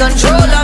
controller.